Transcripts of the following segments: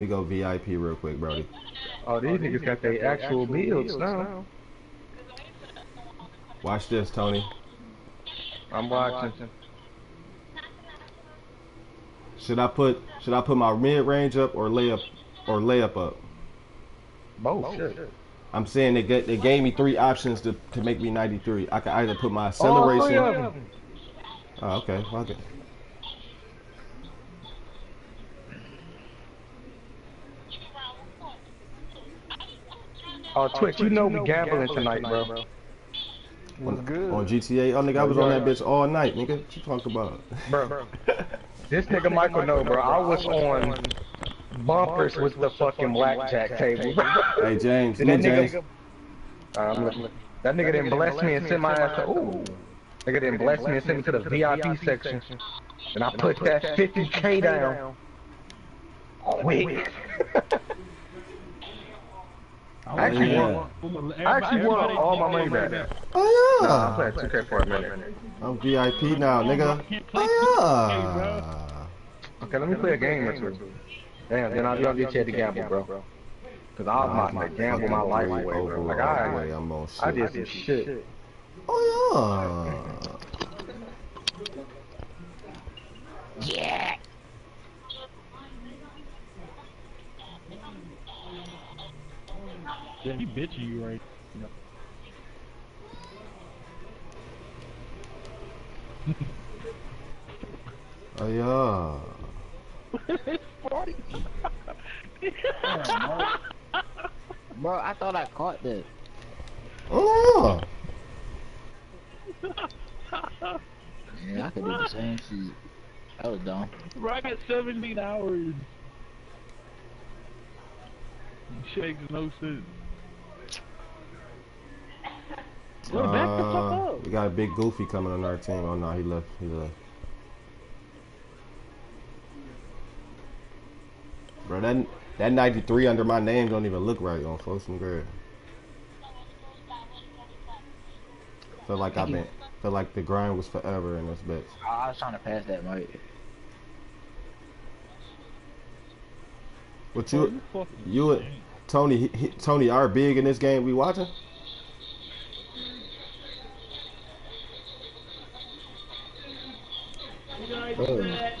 We go VIP real quick, Brody. Oh, these niggas got their actual builds now. Watch this, Tony. I'm watching. Should I put should I put my mid range up or layup or layup up? Up? Both. Shit. I'm saying they get they gave me three options to, to make me 93. I can either put my acceleration. Oh, yeah. Oh, okay. Fuck it. Oh, Twitch, you know we gambling tonight, bro. On, on GTA, oh nigga, I was on that bitch all night, nigga. What you talk about? Bro, this nigga Michael know, bro. I was on bumpers with the fucking blackjack table. hey James, And you that James. nigga, um, that nigga didn't bless me and send my ass to, ooh. Nigga didn't bless me and send me to the VIP section. And I put that 50k down. Quick. I actually yeah. won. I actually won all my money back. Oh Nah, I yeah. played 2K for a minute. I'm VIP now, nigga. Oh yeah. Okay, let me play a game or two. Damn, then I'll, I'll get you to gamble, bro. Cause I was about to gamble my life away, bro. Like, I, I'm on I shit. did some shit. Oh Yeah. Yeah, he bitching you right. yeah. Oh yeah. Party. Bro, I thought I caught that. Oh Yeah, I could do the same shit. That was dumb. Bro, I got 17 hours. Shakes no sense. Bro, back the fuck Uh, up. we got a big goofy coming on our team. Oh no, he left. He left. Bro, that that 93 under my name don't even look right on Folsom Grade. Feel like I've been, feel like the grind was forever in this bitch. I was trying to pass that, Mike. What you, you, insane. Tony, he, he- Tony, are big in this game we watching? Oh.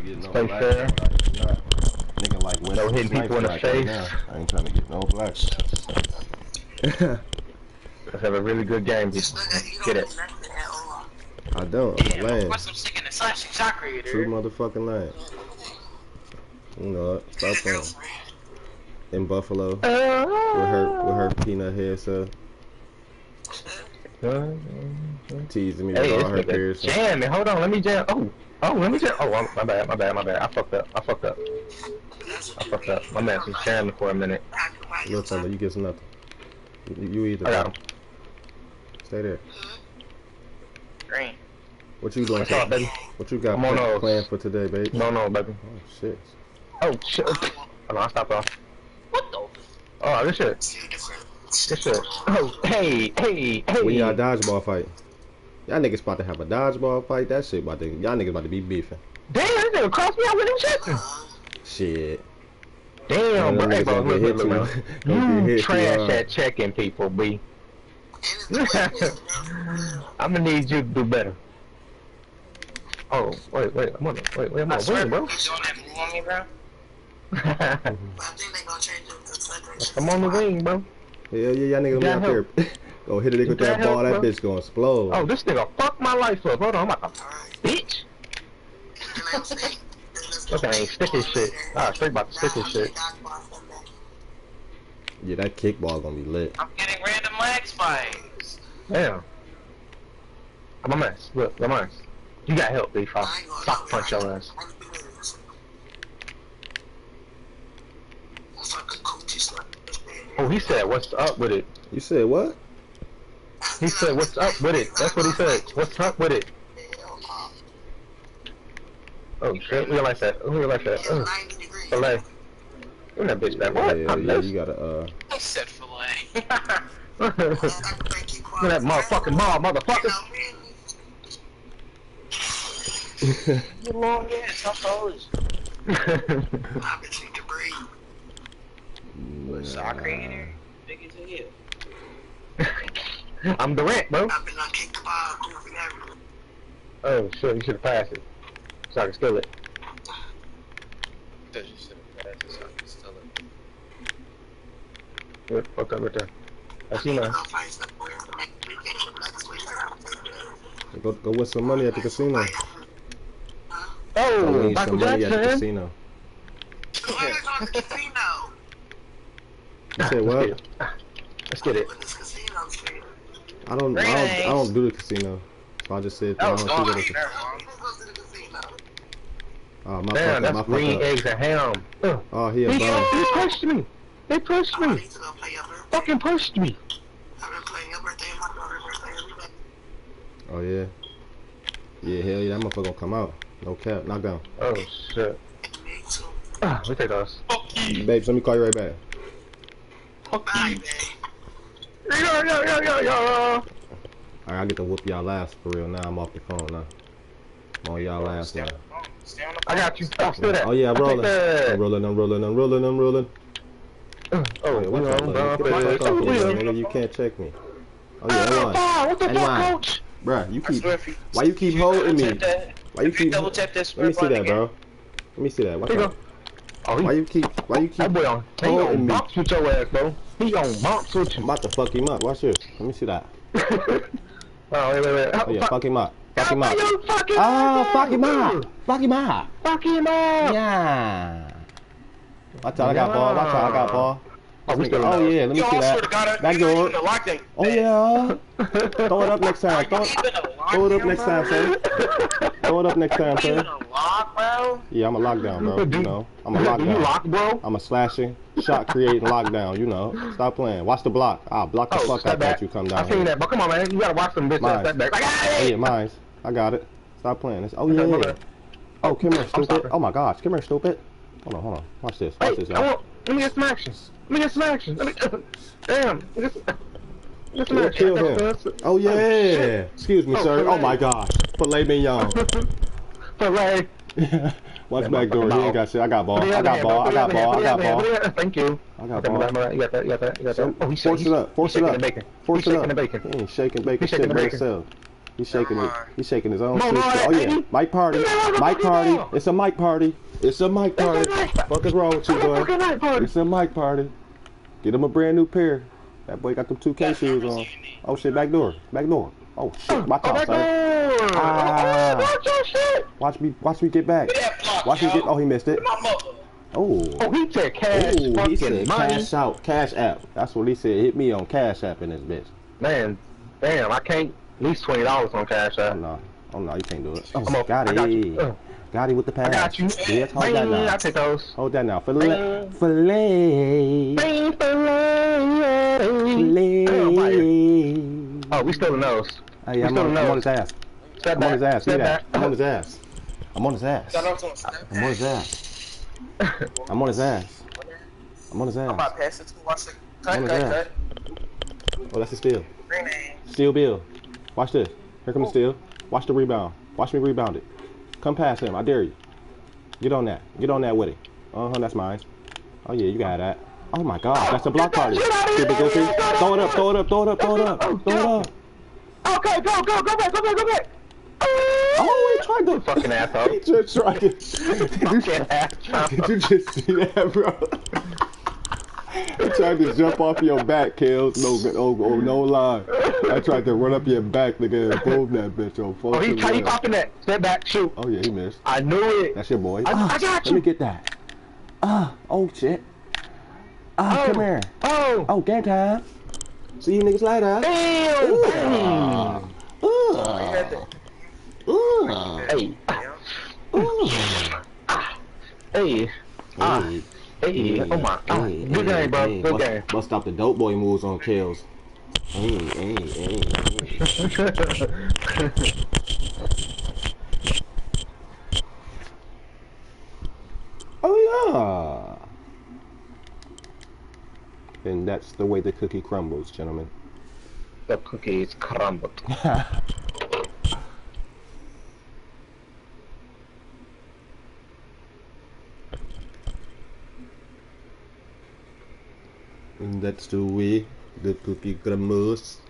To get no Play black. fair. Nigga like Wesley No hitting people in the black right face. I ain't trying to get no black. Let's have a really good game. This uh, nigga, you Get it. do nothing at all. I don't. I'm a Yeah, lame. some sick in the slash True motherfucking lame. You know it. Stop Get a playing. In Buffalo. Uh, with her, with her peanut hair, so uh, teasing me Hey, with all her nigga piercing. jamming. Hold on, let me jam. Oh, oh, let me jam. Oh, I'm- my bad, my bad, my bad. I fucked up. I fucked up. I fucked up. My man was jamming for a minute. Little fella, you get some nothing. You, you either. I got him. Stay there. Green. What you doing? What's up, baby? What you got I'm on pl- those. planned for today, babe? No, no, baby. Oh shit. Oh shit. Oh, Hold on, I stopped off. What the? Oh, this shit. This shit. Oh, hey, hey, hey. When y'all dodgeball fight. Y'all niggas about to have a dodgeball fight. That shit about to. Y'all niggas about to be beefing. Damn, this nigga crossed me out with him checking. Shit. Damn, bro. Hey, niggas bro, look, look, hit look, too- look. You trash at checking people, B. And it's the way it is, bro. I'm gonna need you to do better. Oh, wait, wait, I'm on the, wait, wait, I'm on swear, the wing, you doing that move on me, bro? bro. I think they gonna change it. I'm on the wing, bro. Hell yeah, y'all niggas be got out there. Go hit a nigga with that ball. help, That bro? bitch gonna explode. Oh, this nigga fucked my life up. Hold on, I'm about to, Alright. bitch. Your name's Snake. Let's Look, go I ain't stick his shit. Ah, straight about to stick his shit. Yeah, that kickball gonna be lit. I'm getting random lag spikes. Damn. I'm a mess. Look, I'm a mess. You got help, B. Fuck, fuck punch your ass. Oh, he said, what's up with it? You said what? He said, what's up with it? That's what he said. What's up with it? Oh, shit. We like that. We like that. Uh, fillet. Give that bitch back. What? Yeah, I'm yeah, you gotta uh. I said filet. Give me that motherfucking ball, motherfucker. you long ass, how tall is you? Shot creator? Big as hell. I'm Durant, bro. I've been on kick the ball, goofy everywhere. Oh, shit. You should have passed it. So I can steal it. Because you should have passed it so I can steal it. Yeah, fuck up right there. I see now. I'll find somewhere to make three games. Go go win some money at the casino. Go Oh, win Michael some money at the Jackson. casino. Where's on the casino? You said what? Let's get it. When this casino shit. I don't, I don't, I don't do the casino. So I just said, I That don't was see gone. what it's. Never Who mind. goes to the casino? Oh, my Damn, fuck up, my that's green fuck eggs and ham. Oh, he a They, bum. they pushed me. They pushed me. need to go play your birthday. Fucking pushed me. I've been playing your birthday and my birthday. Oh yeah. Yeah, hell yeah, that motherfucker gonna come out. No cap, knock down. Oh shit. Me. Ah, we take those. Fuck you. Babes, let me call you right back. Fuck Bye, babe. Yo yo yo yo yo. Alright, I get to whoop y'all last for real. Now I'm off the phone now. I'm on y'all last Stay now. on the phone. Stay on the I got you. Oh, still that. Oh yeah, I'm rolling. I'm rolling, I'm rolling, I'm rolling, I'm rolling. Uh, Oh, Wait, we what on, y'all bro. Get the fuck off of me, Oh, nigga. You can't check me. Oh yeah, one. what the fuck, coach? Bruh, you keep. you, Why you keep holding me? double tap that- Why you keep? double tap that Let me see that, bro. Let me see that. Watch Here you go. Oh, he, Why you keep? Why you keep? that boy on. He me? bumps with your ass, bro. He on bumps with I'm you. about to fuck him up. Watch this. Let me see that. oh, wait, wait, wait. Oh yeah, fuck him up. Fuck him up. You fucking Oh, fuck him up. Fuck him up. Fuck him up. Yeah. Watch out, I got ball. Watch out, I got ball. Oh, Oh yeah, let me Yo, see I swear to that. God, I- Back door. even a. Oh yeah. Throw it up next time. Throw it, you even a throw it up next time, sir. Throw it up next time, Are bro? Yeah, I'm a lockdown, bro. You know, I'm a Do you lock, bro? I'm a slashing, shot creating lockdown. You know, stop playing. Watch the block. I'll block the Oh, fuck out that you come down. I down seen here. that, but come on, man. You gotta watch them bitches uh, Mine. step back. Like, Oh yeah, mine. I got it. Stop playing. It's, oh Okay, yeah. yeah. Oh, come here, stupid. Oh my gosh, come here, stupid. Hold on, hold on. Watch this. Watch Hey, this, I y'all. want, let me get some action. Let me get some action. Let me, damn. Get some, get some Yeah, kill him. Oh yeah. Oh, shit. Excuse me, Oh, sir. Oh my gosh. Filet mignon. Filet. Watch Yeah, back door. He ain't got shit. I got ball. I got ball. I got ball. I got ball. put it out there. Thank you. I got Okay, my bad, ball. my bad. You got that, you got that, you got that. Oh, he's force it up. Force he's it shaking up. the bacon. Force he's it shaking up. the bacon. He ain't shaking bacon He's shaking the bacon. himself. He's shaking it. Never. He's shaking his own shit. Oh yeah, baby. Mike party. Yeah, Mike party. It's a Mike party. It's a Mike party. Fuck is wrong with you, boy? Fucking night party. It's a Mike party. Get him a brand new pair. That boy got them 2K shoes on. Oh shit, back door. Back door. Oh shit, watch Oh, out, back son. Ah. Oh, watch your shit. Watch me, watch me get back. Watch me get. Oh, he missed it. Oh. Oh, he said cash Oh, he fucking said money. cash out, cash app. That's what he said. Hit me on cash app in this bitch. Man, damn, I can't. At least twenty dollars on cash app. Oh no, oh no, you can't do it. Oh, Come on, got I it. got you. Uh, Got it with the pass. I got you. Bitch, hold that Bing, I take those. Hold that now. Filet, Bing. filet, Bing, filet. filet. Oh, we still in those. Oh, yeah, I'm still on, I'm on his ass. Step I'm on his ass. See step that? back. I'm on his ass. I'm on his ass. Shout out to him. Snap. I'm on his ass. I'm on his ass. I'm on his I'm ass. about to pass it to watch the cut, cut, was cut. Oh, that's a steal. Green. Steal Bill. Watch this. Here comes the steal. Watch the rebound. Watch me rebound it. Come past him. I dare you. Get on that. Get on that with it. Uh huh. That's mine. Oh yeah, you got that. Oh my God, that's a block party. Stupid goofy. Throw it up. Throw it up. Throw it up. Throw it up. Throw it up. Okay, go, go, go back, go back, go back. Oh, he tried to. Fucking asshole. He just tried to. Did you, Fucking did you just see that, bro? I tried to jump off your back, Kills. No, oh, oh, no lie. I tried to run up your back, nigga, and boom that bitch on full Oh, he, speed. he popping that. Step back, shoot. Oh yeah, he missed. I knew it. That's your boy. I- Ah, I got you. Let me get that. Ah, oh shit. Ah, Oh. come here. Oh, Oh, game time. See you niggas later. damn. Ooh. Ooh. had to- Ooh. Hey, Ooh. hey, Ah. Hey. hey. Oh my. Ah, Hey, good hey, game, bro. hey, Good bust, game. Bust out the dope boy moves on kills. Hey, hey, hey, hey. Oh yeah. And that's the way the cookie crumbles, gentlemen. the cookie is crumbled. And that's the way the cookie crumbles.